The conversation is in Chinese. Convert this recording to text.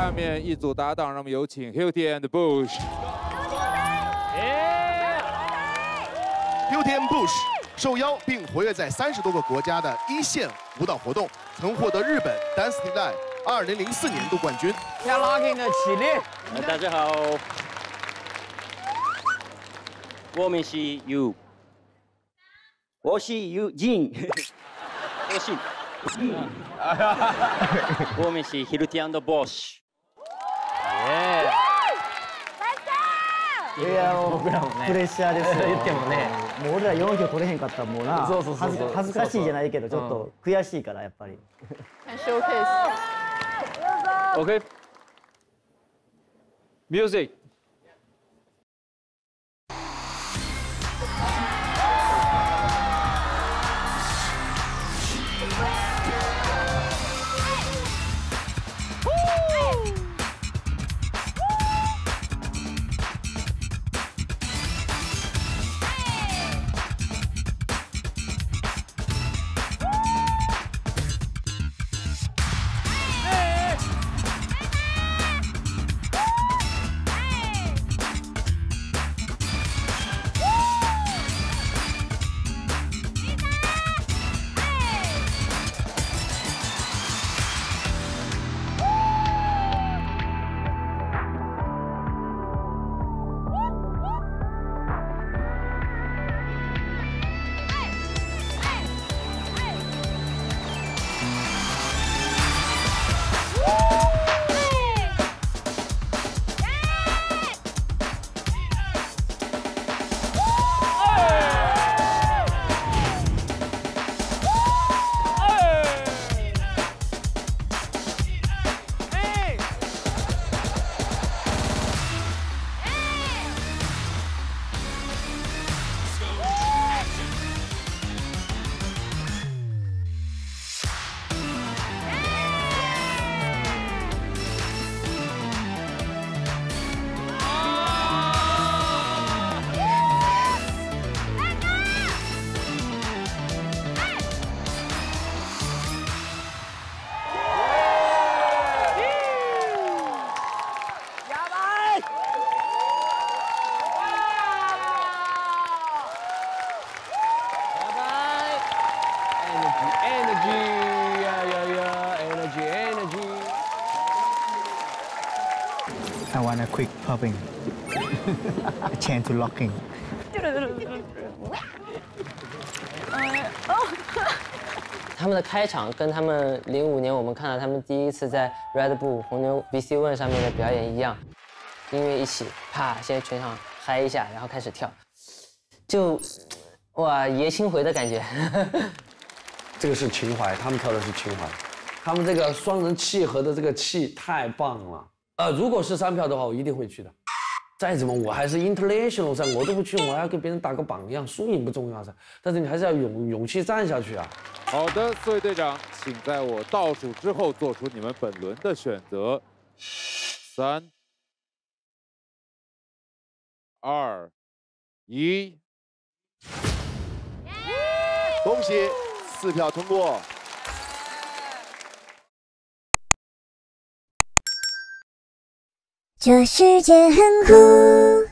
下面一组搭档，让我们有请 Hilti and Bush。Hilti and Bush 受邀并活跃在三十多个国家的一线舞蹈活动，曾获得日本 Dance Line 二零零四年度冠军。天拉给你的起立。大家好，我们是 You，我是 You Jin，我是。我们是 Hilti and Bush。いやもうプレッシャーですよ。言ってもね。もう俺ら4票取れへんかったらもうなそうそうそうそう。恥ずかしいじゃないけどちょっと悔しいからやっぱり。OK。Music。I want a quick popping. a chance to locking. 他们的开场跟他们零五年我们看到他们第一次在 Red Bull 红牛 BC One 上面的表演一样，音乐一起，啪，先全场嗨一下，然后开始跳，就哇爷青回的感觉。这个是情怀，他们跳的是情怀，他们这个双人契合的这个气太棒了。呃，如果是三票的话，我一定会去的。再怎么我还是 international 赛，我都不去，我还要给别人打个榜样，输赢不重要噻，但是你还是要勇勇气站下去啊。好的，四位队长，请在我倒数之后做出你们本轮的选择。三、二、一。恭喜，四票通过。这世界很酷。